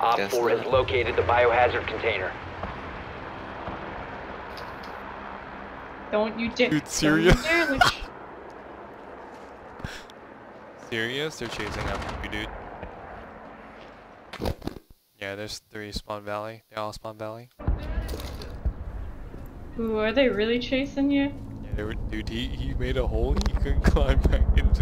Op four has located the biohazard container. Don't you dare. Dude, don't serious? Serious? They're chasing after you, dude. Yeah, there's three spawn valley. They all spawn valley. Ooh, are they really chasing you? Yeah, they were, dude, he, he made a hole. He couldn't climb back into.